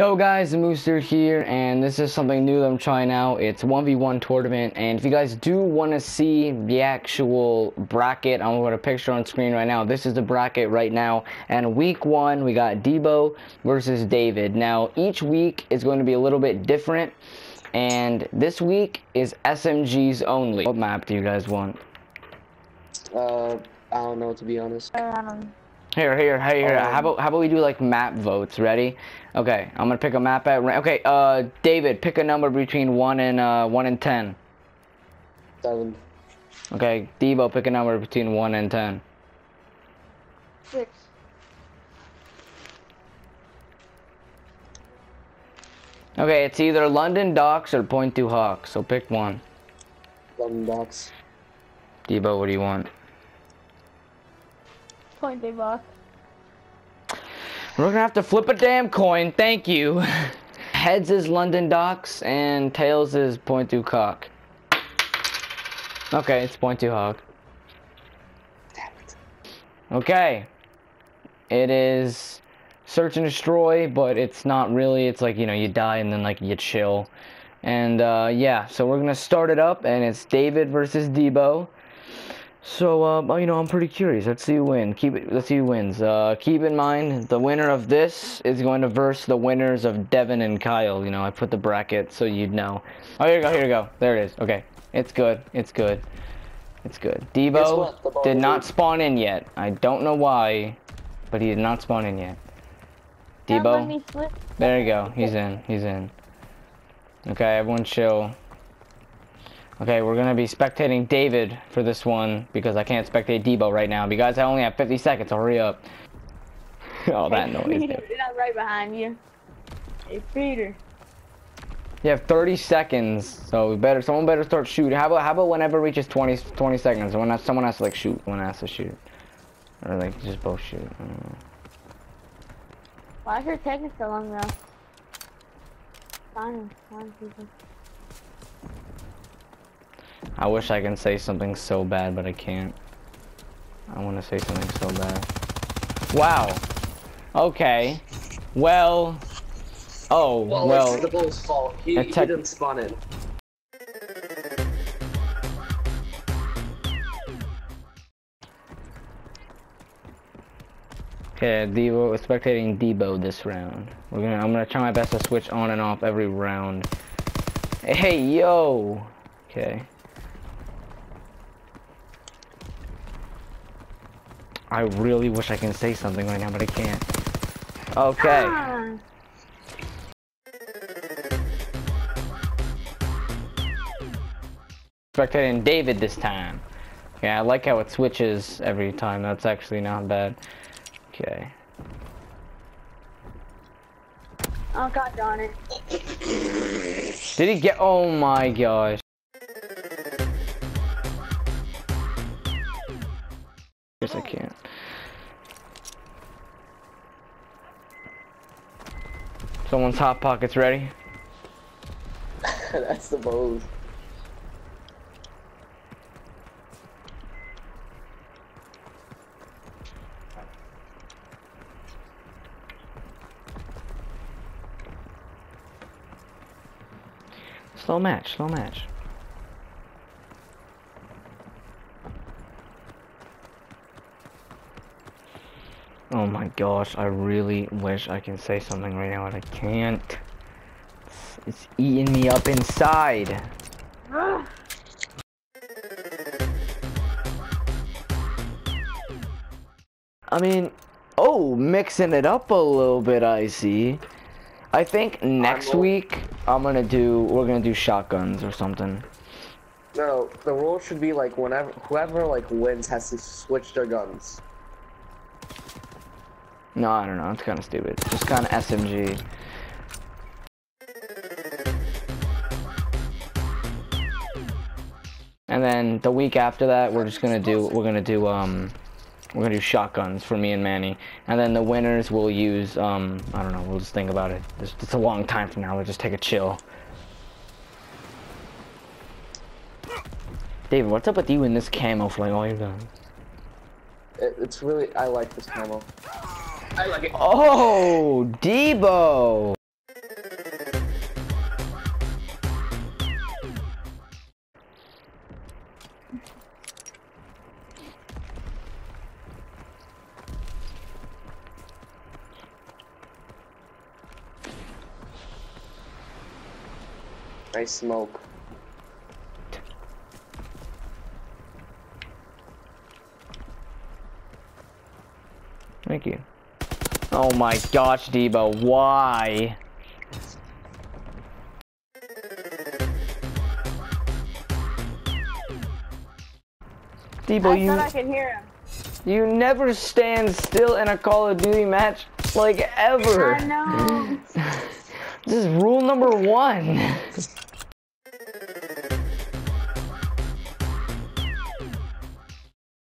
Yo guys, Mooster here, and this is something new that I'm trying out. It's 1v1 tournament, and if you guys do want to see the actual bracket, I'm going to put a picture on screen right now. This is the bracket right now, and week one, we got Debo versus David. Now, each week is going to be a little bit different, and this week is SMGs only. What map do you guys want? Uh, I don't know to be honest. Um, Here, here, here, here. Um, how about how about we do like map votes? Ready? Okay, I'm gonna pick a map at. ra- Okay, uh, David, pick a number between one and uh one and ten. Seven. Okay, Debo, pick a number between one and ten. six. Okay, it's either London Docks or Pointe du Hoc. So pick one. London Docks. Debo, what do you want? Point big box. We're gonna have to flip a damn coin. Thank you. Heads is London Docks and tails is Pointe du Hoc. Okay, it's Point Two it. Okay. It is search and destroy, but it's not really. It's like, you know, you die and then like you chill. And uh, yeah, so we're gonna start it up, and it's David versus Debo. So uh, you know, I'm pretty curious. Let's see who wins. Keep it. Let's see who wins. Uh, keep in mind, the winner of this is going to verse the winners of Devin and Kyle. You know, I put the bracket so you'd know. Oh, here you go. Here you go. There it is. Okay, it's good. It's good. It's good. Debo what? Debo did not spawn in yet. I don't know why, but he did not spawn in yet. Don't let Debo, me flip. there you go. He's in. He's in. Okay, everyone chill. Okay, we're gonna be spectating David for this one because I can't spectate Debo right now. Because I only have 50 seconds. So hurry up. oh, that noise. I'm right behind you. Hey, Peter. You have 30 seconds, so we better. Someone better start shooting. How about how about whenever it reaches 20 20 seconds? When someone has to like shoot. One has to shoot, or like just both shoot. I don't know. Why is your taking so long though? Fine, fine, people. I wish I can say something so bad, but I can't. I want to say something so bad. Wow. Okay. Well. Oh, Well, well. it's Debo's fault. He, he didn't spawn in. Okay, Debo, spectating Debo this round. We're gonna, I'm gonna try my best to switch on and off every round. Hey, yo. Okay. I really wish I can say something right now, but I can't. Okay. Ah, Spectating David this time. Yeah, I like how it switches every time. That's actually not bad. Okay. oh god darn it. Did he get? Oh my gosh. Someone's hot pockets ready. That's the bull. Slow match, slow match. Oh my gosh, I really wish I can say something right now, but I can't. It's, it's eating me up inside. Ugh. I mean, oh, mixing it up a little bit, I see. I think next will- week I'm gonna do, we're gonna do shotguns or something. No, the rule should be like whenever whoever like wins has to switch their guns. No, I don't know, it's kind of stupid. Just kind of SMG. And then the week after that, we're just gonna do, we're gonna do, um, we're gonna do shotguns for me and Manny. And then the winners will use, um, I don't know, we'll just think about it. It's, it's a long time from now, we'll just take a chill. David, what's up with you in this camo like all you've done? It, it's really I like this camo. Oh, Debo. I smoke. Thank you. Oh my gosh, Debo, why? Debo, I you thought I could hear him. you never stand still in a Call of Duty match like ever. I know. This is rule number one.